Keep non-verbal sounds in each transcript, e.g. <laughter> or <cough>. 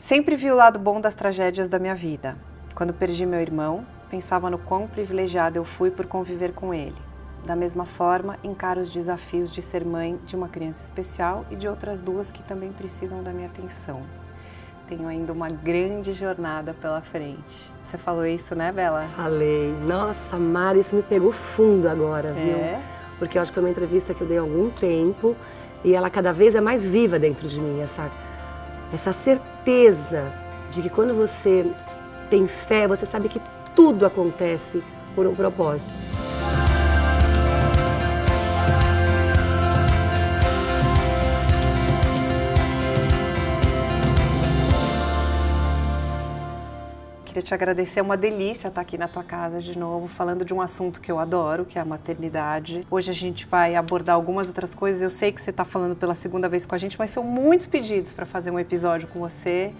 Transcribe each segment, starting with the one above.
Sempre vi o lado bom das tragédias da minha vida. Quando perdi meu irmão, pensava no quão privilegiada eu fui por conviver com ele. Da mesma forma, encaro os desafios de ser mãe de uma criança especial e de outras duas que também precisam da minha atenção. Tenho ainda uma grande jornada pela frente. Você falou isso, né, Bela? Falei. Nossa, Mari, isso me pegou fundo agora, viu? É? Porque eu acho que foi uma entrevista que eu dei há algum tempo e ela cada vez é mais viva dentro de mim, essa, essa certeza de que quando você tem fé, você sabe que tudo acontece por um propósito. Queria te agradecer, é uma delícia estar aqui na tua casa de novo, falando de um assunto que eu adoro, que é a maternidade. Hoje a gente vai abordar algumas outras coisas. Eu sei que você está falando pela segunda vez com a gente, mas são muitos pedidos para fazer um episódio com você.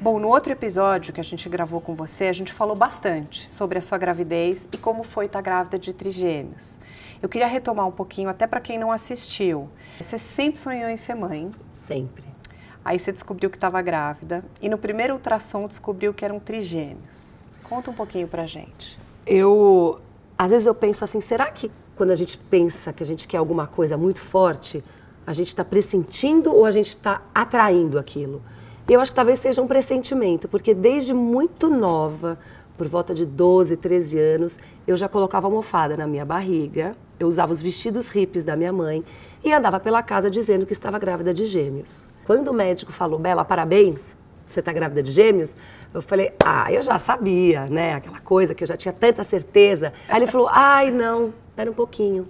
Bom, no outro episódio que a gente gravou com você, a gente falou bastante sobre a sua gravidez e como foi estar grávida de trigêmeos. Eu queria retomar um pouquinho, até para quem não assistiu. Você sempre sonhou em ser mãe. Sempre. Aí você descobriu que estava grávida e no primeiro ultrassom descobriu que eram trigêmeos. Conta um pouquinho pra gente. Eu, às vezes eu penso assim, será que quando a gente pensa que a gente quer alguma coisa muito forte, a gente está pressentindo ou a gente está atraindo aquilo? Eu acho que talvez seja um pressentimento, porque desde muito nova, por volta de 12, 13 anos, eu já colocava almofada na minha barriga, eu usava os vestidos hippies da minha mãe e andava pela casa dizendo que estava grávida de gêmeos. Quando o médico falou, Bela, parabéns, você está grávida de gêmeos? Eu falei, ah, eu já sabia, né? Aquela coisa que eu já tinha tanta certeza. Aí ele falou, ai, não, era um pouquinho.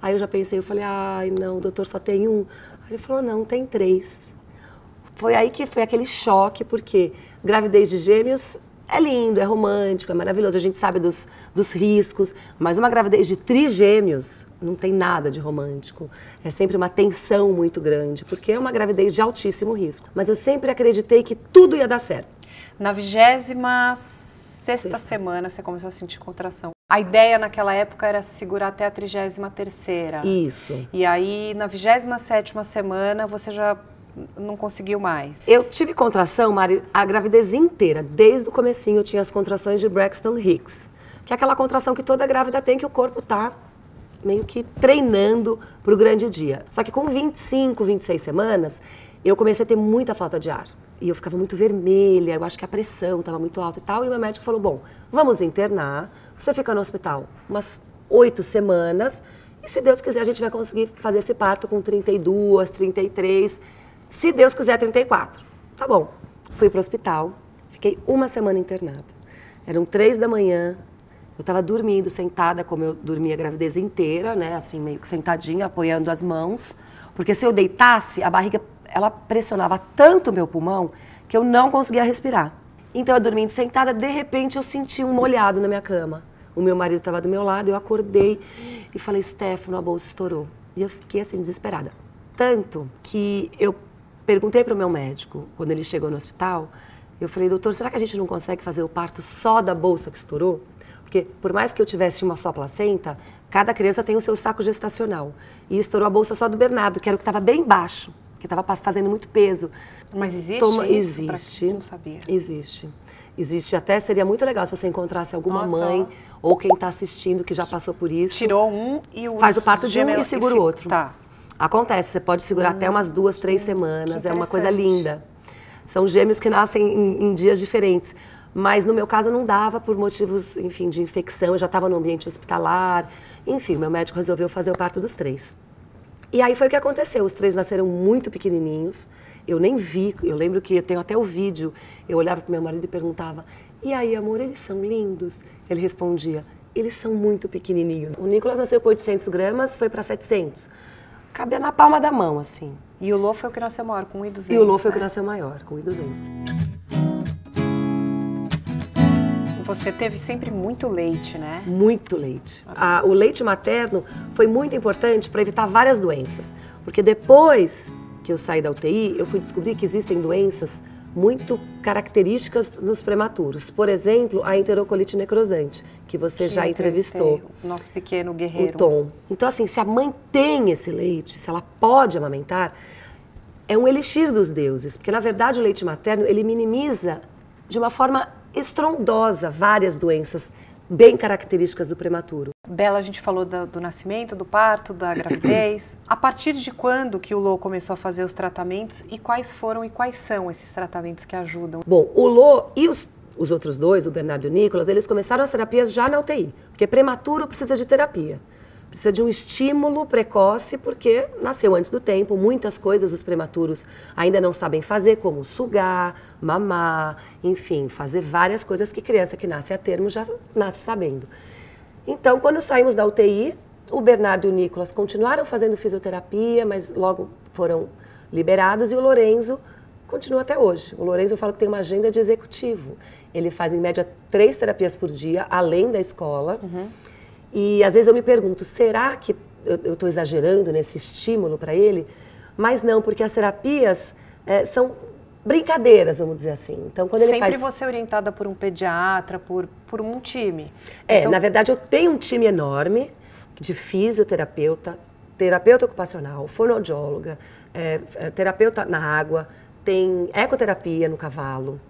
Aí eu já pensei, eu falei, ai, não, o doutor só tem um. Aí ele falou, não, tem três. Foi aí que foi aquele choque, porque gravidez de gêmeos é lindo, é romântico, é maravilhoso, a gente sabe dos, dos riscos, mas uma gravidez de trigêmeos não tem nada de romântico. É sempre uma tensão muito grande, porque é uma gravidez de altíssimo risco. Mas eu sempre acreditei que tudo ia dar certo. Na vigésima sexta semana você começou a sentir contração. A ideia naquela época era segurar até a trigésima terceira. Isso. E aí, na vigésima sétima semana, você já não conseguiu mais. Eu tive contração, Mari, a gravidez inteira. Desde o comecinho eu tinha as contrações de Braxton Hicks. Que é aquela contração que toda grávida tem, que o corpo tá meio que treinando para o grande dia. Só que com 25, 26 semanas, eu comecei a ter muita falta de ar. E eu ficava muito vermelha, eu acho que a pressão estava muito alta e tal. E meu médico falou: bom, vamos internar, você fica no hospital umas oito semanas. E se Deus quiser, a gente vai conseguir fazer esse parto com 32, 33. Se Deus quiser, 34. Tá bom. Fui para o hospital, fiquei uma semana internada. Eram três da manhã, eu estava dormindo, sentada, como eu dormia a gravidez inteira, né? Assim, meio que sentadinha, apoiando as mãos. Porque se eu deitasse, a barriga, ela pressionava tanto o meu pulmão que eu não conseguia respirar. Então, eu dormindo sentada, de repente eu senti um molhado na minha cama. O meu marido estava do meu lado, eu acordei e falei, Stefano, a bolsa estourou. E eu fiquei assim, desesperada. Tanto que eu perguntei para o meu médico, quando ele chegou no hospital, eu falei, doutor, será que a gente não consegue fazer o parto só da bolsa que estourou? Porque por mais que eu tivesse uma só placenta, cada criança tem o seu saco gestacional. E estourou a bolsa só do Bernardo, que era o que estava bem baixo, que estava fazendo muito peso. Mas existe Toma, isso? Existe. Não sabia. Existe. Existe. Até seria muito legal se você encontrasse alguma Nossa. mãe ou quem está assistindo que já passou por isso. Tirou um e o Faz o parto de um e segura o outro. Tá. Acontece, você pode segurar até umas duas, três semanas. É uma coisa linda. São gêmeos que nascem em, em dias diferentes. Mas no meu caso não dava por motivos, enfim, de infecção. Eu já estava no ambiente hospitalar. Enfim, meu médico resolveu fazer o parto dos três. E aí foi o que aconteceu. Os três nasceram muito pequenininhos. Eu nem vi. Eu lembro que eu tenho até o vídeo. Eu olhava para meu marido e perguntava: "E aí, amor, eles são lindos?" Ele respondia: "Eles são muito pequenininhos." O Nicolas nasceu com 800 gramas, foi para 700. Cabia na palma da mão, assim. E o Lô foi o que nasceu maior, com 1,200. E o Lô foi o que né? nasceu maior, com 1.200. Você teve sempre muito leite, né? Muito leite. O leite materno foi muito importante para evitar várias doenças. Porque depois que eu saí da UTI, eu fui descobrir que existem doenças muito características nos prematuros. Por exemplo, a enterocolite necrosante, que você Que já entrevistou. O nosso pequeno O guerreiro. tom. Então, assim, se a mãe tem esse leite, se ela pode amamentar, é um elixir dos deuses, porque na verdade o leite materno ele minimiza de uma forma estrondosa várias doenças bem características do prematuro. Bela, a gente falou do, do, nascimento, do parto, da <coughs> gravidez. A partir de quando que o Lô começou a fazer os tratamentos e quais foram e quais são esses tratamentos que ajudam? Bom, o Lô e os, os outros dois, o Bernardo e o Nicolas, eles começaram as terapias já na UTI, porque prematuro precisa de terapia precisa de um estímulo precoce, porque nasceu antes do tempo, muitas coisas os prematuros ainda não sabem fazer, como sugar, mamar, enfim, fazer várias coisas que criança que nasce a termo já nasce sabendo. Então, quando saímos da UTI, o Bernardo e o Nicolas continuaram fazendo fisioterapia, mas logo foram liberados, e o Lorenzo continua até hoje. O Lorenzo eu falo que tem uma agenda de executivo. Ele faz, em média, três terapias por dia, além da escola. Uhum. E às vezes eu me pergunto, será que eu estou exagerando nesse estímulo para ele? Mas não, porque as terapias é, são brincadeiras, vamos dizer assim. Então, quando ele Sempre faz... você é orientada por um pediatra, por, por um time. É, são... na verdade, eu tenho um time enorme de fisioterapeuta, terapeuta ocupacional, fonoaudióloga, é, é, terapeuta na água, tem ecoterapia no cavalo,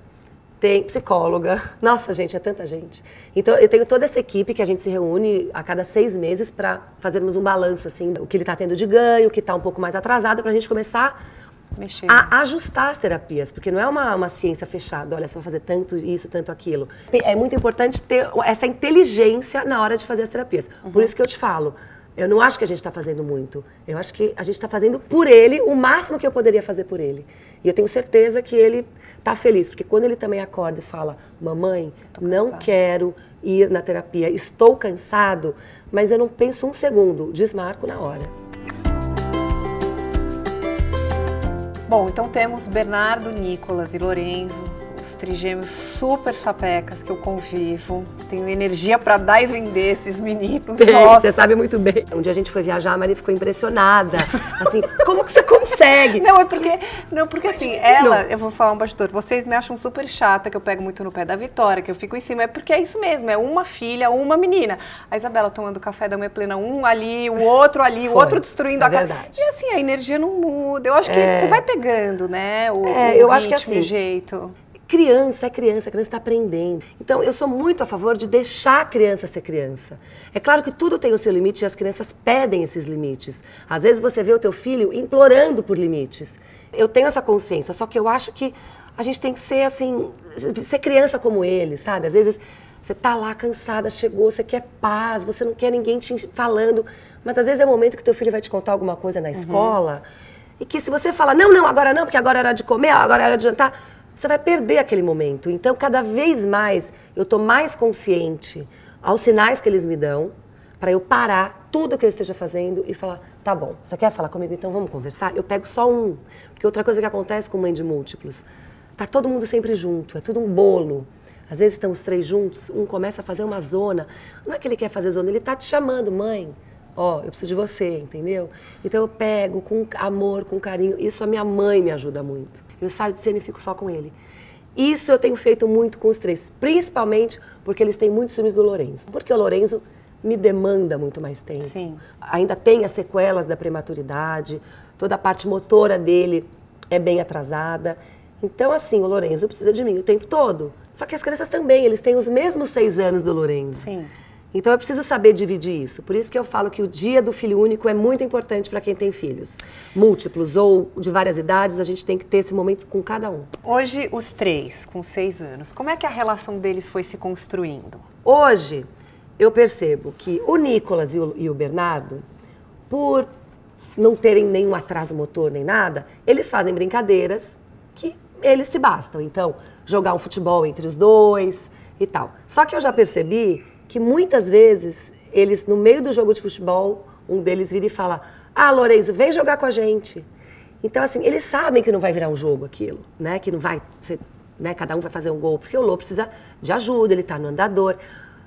tem psicóloga. <laughs> Nossa, gente, é tanta gente. Então, eu tenho toda essa equipe que a gente se reúne a cada seis meses para fazermos um balanço, assim, o que ele está tendo de ganho, o que está um pouco mais atrasado, para a gente começar Mexer. a ajustar as terapias, porque não é uma, uma ciência fechada, olha, você vai fazer tanto isso, tanto aquilo. É muito importante ter essa inteligência na hora de fazer as terapias. Uhum. Por isso que eu te falo, eu não acho que a gente está fazendo muito. Eu acho que a gente está fazendo por ele o máximo que eu poderia fazer por ele. E eu tenho certeza que ele está feliz, porque quando ele também acorda e fala: Mamãe, não quero ir na terapia, estou cansado, mas eu não penso um segundo, desmarco na hora. Bom, então temos Bernardo, Nicolas e Lorenzo os trigêmeos super sapecas que eu convivo. Tenho energia para dar e vender esses meninos. Você sabe muito bem. Um dia a gente foi viajar, a Maria ficou impressionada. Assim, como que você consegue? Não, é porque, não, porque assim, ela, eu vou falar um bastidor, vocês me acham super chata, que eu pego muito no pé da Vitória, que eu fico em cima. É porque é isso mesmo, é uma filha, uma menina. A Isabela tomando café da manhã plena, um ali, o outro ali, foi, o outro destruindo é a verdade. E assim, a energia não muda. Eu acho que é... você vai pegando, né? O, é, o eu ritmo, acho que assim, jeito. Criança é criança, a criança está aprendendo. Então, eu sou muito a favor de deixar a criança ser criança. É claro que tudo tem o seu limite e as crianças pedem esses limites. Às vezes você vê o teu filho implorando por limites. Eu tenho essa consciência, só que eu acho que a gente tem que ser assim, ser criança como ele, sabe? Às vezes você tá lá cansada, chegou, você quer paz, você não quer ninguém te falando, mas às vezes é o momento que teu filho vai te contar alguma coisa na uhum. escola e que se você fala, não, não, agora não, porque agora era de comer, agora era de jantar, você vai perder aquele momento. Então, cada vez mais eu estou mais consciente aos sinais que eles me dão para eu parar tudo que eu esteja fazendo e falar, tá bom, você quer falar comigo? Então vamos conversar? Eu pego só um. Porque outra coisa que acontece com mãe de múltiplos, tá todo mundo sempre junto, é tudo um bolo. Às vezes estão os três juntos, um começa a fazer uma zona. Não é que ele quer fazer zona, ele está te chamando, mãe. Ó, oh, eu preciso de você, entendeu? Então eu pego com amor, com carinho. Isso a minha mãe me ajuda muito. Eu saio de cena e fico só com ele. Isso eu tenho feito muito com os três, principalmente porque eles têm muitos ciúmes do Lorenzo. Porque o Lorenzo me demanda muito mais tempo. Sim. Ainda tem as sequelas da prematuridade, toda a parte motora dele é bem atrasada. Então, assim, o Lorenzo precisa de mim o tempo todo. Só que as crianças também, eles têm os mesmos seis anos do Lorenzo. Sim. Então eu preciso saber dividir isso. Por isso que eu falo que o dia do filho único é muito importante para quem tem filhos múltiplos ou de várias idades. A gente tem que ter esse momento com cada um. Hoje, os três, com seis anos, como é que a relação deles foi se construindo? Hoje, eu percebo que o Nicolas e o, e o Bernardo, por não terem nenhum atraso motor nem nada, eles fazem brincadeiras que eles se bastam. Então, jogar um futebol entre os dois e tal. Só que eu já percebi que muitas vezes eles, no meio do jogo de futebol, um deles vira e fala: Ah, Lourenço, vem jogar com a gente. Então, assim, eles sabem que não vai virar um jogo aquilo, né? Que não vai ser, né? Cada um vai fazer um gol, porque o Lô precisa de ajuda, ele está no andador.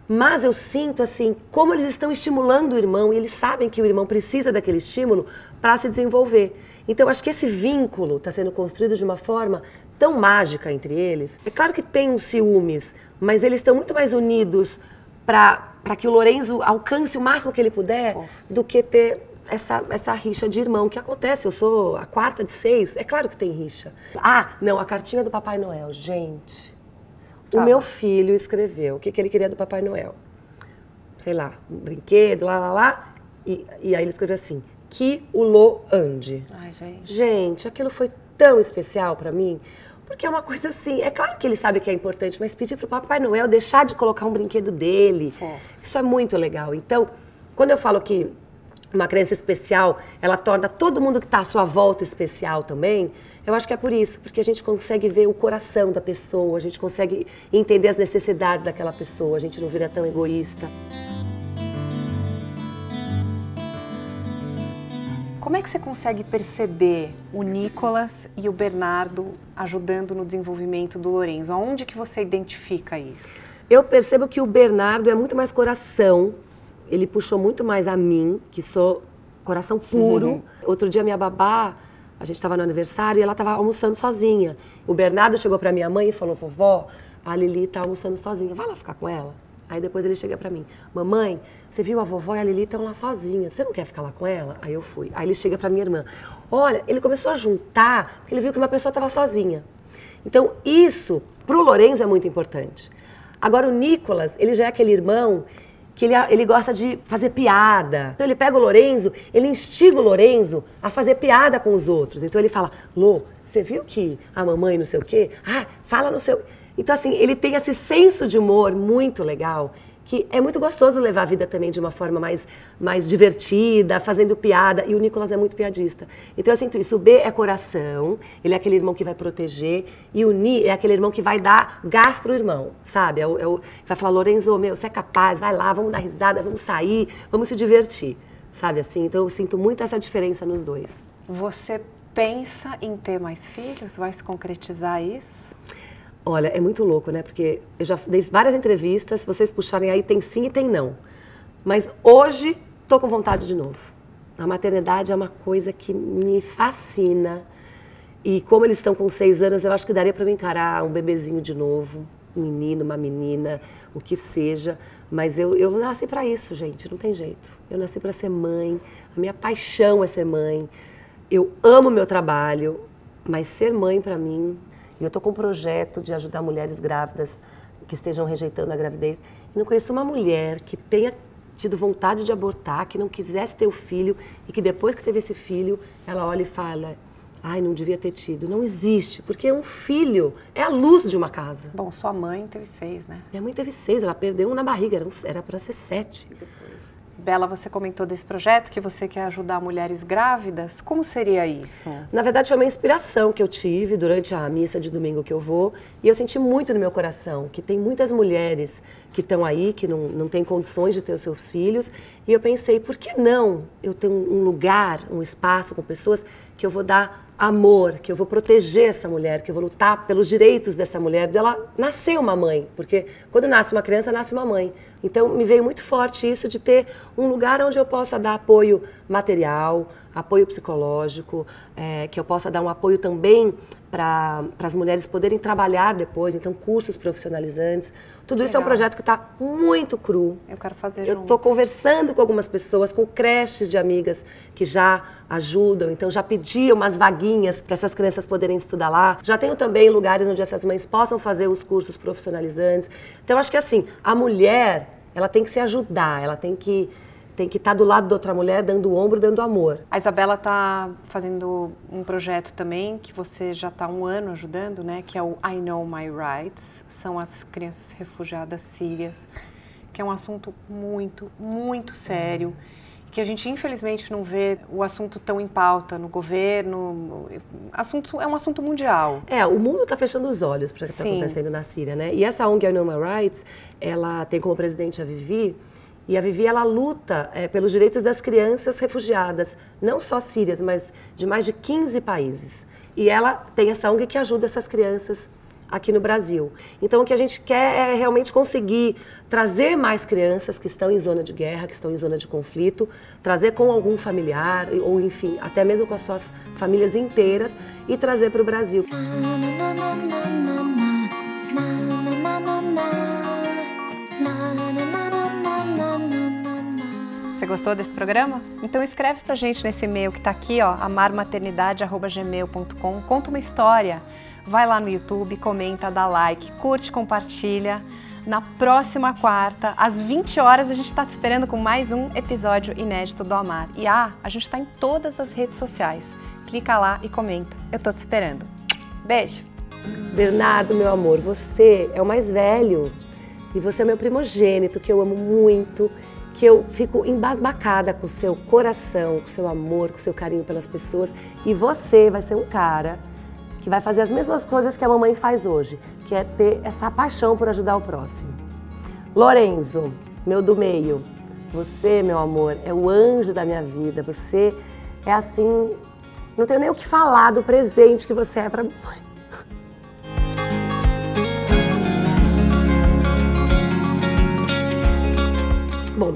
Mas eu sinto, assim, como eles estão estimulando o irmão e eles sabem que o irmão precisa daquele estímulo para se desenvolver. Então, acho que esse vínculo está sendo construído de uma forma tão mágica entre eles. É claro que tem uns ciúmes, mas eles estão muito mais unidos para que o Lorenzo alcance o máximo que ele puder do que ter essa, essa rixa de irmão que acontece. Eu sou a quarta de seis, é claro que tem rixa. Ah, não, a cartinha do Papai Noel, gente. O Tá. meu filho escreveu o que, que ele queria do Papai Noel. Sei lá, um brinquedo, lá, lá, lá. E, e aí ele escreveu assim: que o Lo ande. Ai, gente. Gente, aquilo foi tão especial pra mim, porque é uma coisa assim, é claro que ele sabe que é importante, mas pedir pro Papai Noel deixar de colocar um brinquedo dele, Fofo. isso é muito legal. Então, quando eu falo que uma criança especial, ela torna todo mundo que está à sua volta especial também, eu acho que é por isso, porque a gente consegue ver o coração da pessoa, a gente consegue entender as necessidades daquela pessoa, a gente não vira tão egoísta. Como é que você consegue perceber o Nicolas e o Bernardo ajudando no desenvolvimento do Lorenzo? Aonde que você identifica isso? Eu percebo que o Bernardo é muito mais coração. Ele puxou muito mais a mim, que sou coração puro. Uhum. Outro dia minha babá, a gente estava no aniversário e ela estava almoçando sozinha. O Bernardo chegou para minha mãe e falou: "Vovó, a Lili está almoçando sozinha. Vai lá ficar com ela?" Aí depois ele chega para mim: "Mamãe, você viu a vovó e a Lili estão lá sozinhas. Você não quer ficar lá com ela?" Aí eu fui. Aí ele chega para minha irmã: "Olha, ele começou a juntar, porque ele viu que uma pessoa estava sozinha." Então, isso para o Lorenzo é muito importante. Agora, o Nicolas, ele já é aquele irmão que ele, ele gosta de fazer piada. Então, ele pega o Lorenzo, ele instiga o Lorenzo a fazer piada com os outros. Então, ele fala, Lô, você viu que a mamãe não sei o quê? Ah, fala no seu... Então, assim, ele tem esse senso de humor muito legal, que é muito gostoso levar a vida também de uma forma mais, mais divertida, fazendo piada. E o Nicolas é muito piadista. Então eu sinto isso. O B é coração, ele é aquele irmão que vai proteger. E o Ni é aquele irmão que vai dar gás pro irmão, sabe? É o, é o- vai falar, Lorenzo, meu, você é capaz, vai lá, vamos dar risada, vamos sair, vamos se divertir. Sabe assim? Então eu sinto muito essa diferença nos dois. Você pensa em ter mais filhos? Vai se concretizar isso? Olha, é muito louco, né? Porque eu já dei várias entrevistas, se vocês puxarem aí, tem sim e tem não. Mas hoje, tô com vontade de novo. A maternidade é uma coisa que me fascina. E como eles estão com seis anos, eu acho que daria para me encarar um bebezinho de novo, um menino, uma menina, o que seja. Mas eu, eu nasci para isso, gente, não tem jeito. Eu nasci para ser mãe, a minha paixão é ser mãe. Eu amo meu trabalho, mas ser mãe para mim. E eu estou com um projeto de ajudar mulheres grávidas que estejam rejeitando a gravidez. E não conheço uma mulher que tenha tido vontade de abortar, que não quisesse ter o filho e que depois que teve esse filho, ela olha e fala: ai, não devia ter tido. Não existe, porque um filho é a luz de uma casa. Bom, sua mãe teve seis, né? Minha mãe teve seis, ela perdeu um na barriga, era era para ser sete. Bela, você comentou desse projeto que você quer ajudar mulheres grávidas. Como seria isso? Na verdade, foi uma inspiração que eu tive durante a missa de domingo que eu vou. E eu senti muito no meu coração que tem muitas mulheres que estão aí, que não, não têm condições de ter os seus filhos. E eu pensei, por que não eu ter um um lugar, um espaço com pessoas que eu vou dar amor, que eu vou proteger essa mulher, que eu vou lutar pelos direitos dessa mulher, de ela nascer uma mãe. Porque quando nasce uma criança, nasce uma mãe. Então, me veio muito forte isso de ter um lugar onde eu possa dar apoio material, apoio psicológico, eh, que eu possa dar um apoio também para as mulheres poderem trabalhar depois, então cursos profissionalizantes. Tudo isso é um Legal. projeto que está muito cru. Eu quero fazer Eu estou conversando com algumas pessoas, com creches de amigas que já ajudam, então já pedi umas vaguinhas para essas crianças poderem estudar lá. Já tenho também lugares onde essas mães possam fazer os cursos profissionalizantes. Então acho que assim, a mulher, ela tem que se ajudar, ela tem que tem que estar do lado da outra mulher, dando o ombro, dando amor. A Isabela está fazendo um projeto também que você já está um ano ajudando, né? Que é o I Know My Rights. São as crianças refugiadas sírias, que é um assunto muito, muito sério. Que a gente infelizmente não vê o assunto tão em pauta no governo. Assunto, é um assunto mundial. É, o mundo está fechando os olhos para o que está acontecendo na Síria, né? E essa ONG I Know My Rights, ela tem como presidente a Vivi, e a Vivi, ela luta é, pelos direitos das crianças refugiadas, não só sírias, mas de mais de 15 países. E ela tem essa ONG que ajuda essas crianças aqui no Brasil. Então, o que a gente quer é realmente conseguir trazer mais crianças que estão em zona de guerra, que estão em zona de conflito, trazer com algum familiar, ou enfim, até mesmo com as suas famílias inteiras, e trazer para o Brasil. Gostou desse programa? Então escreve pra gente nesse e-mail que tá aqui, ó, amarmaternidade@gmail.com. Conta uma história. Vai lá no YouTube, comenta, dá like, curte, compartilha. Na próxima quarta, às 20 horas, a gente está te esperando com mais um episódio inédito do Amar. E ah, a gente está em todas as redes sociais. Clica lá e comenta. Eu tô te esperando. Beijo! Bernardo, meu amor, você é o mais velho e você é o meu primogênito, que eu amo muito, que eu fico embasbacada com o seu coração, com o seu amor, com o seu carinho pelas pessoas. E você vai ser um cara que vai fazer as mesmas coisas que a mamãe faz hoje, que é ter essa paixão por ajudar o próximo. Lorenzo, meu do meio, você, meu amor, é o anjo da minha vida. Você é assim, não tenho nem o que falar do presente que você é para mim.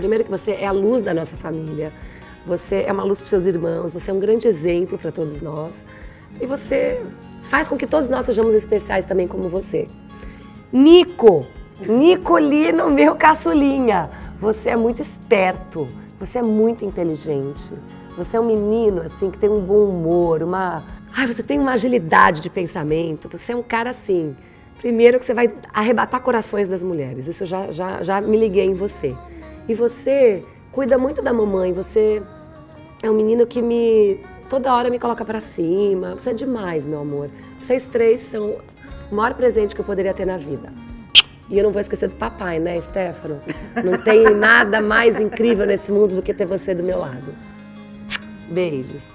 Primeiro que você é a luz da nossa família. Você é uma luz para seus irmãos, você é um grande exemplo para todos nós. E você faz com que todos nós sejamos especiais também como você. Nico, Nicolino, meu caçulinha, você é muito esperto, você é muito inteligente. Você é um menino assim que tem um bom humor, uma, ai, você tem uma agilidade de pensamento. Você é um cara assim, primeiro que você vai arrebatar corações das mulheres. Isso eu já já já me liguei em você. E você cuida muito da mamãe, você é um menino que me toda hora me coloca para cima. Você é demais, meu amor. Vocês três são o maior presente que eu poderia ter na vida. E eu não vou esquecer do papai, né, Stefano? Não tem <laughs> nada mais incrível nesse mundo do que ter você do meu lado. Beijos.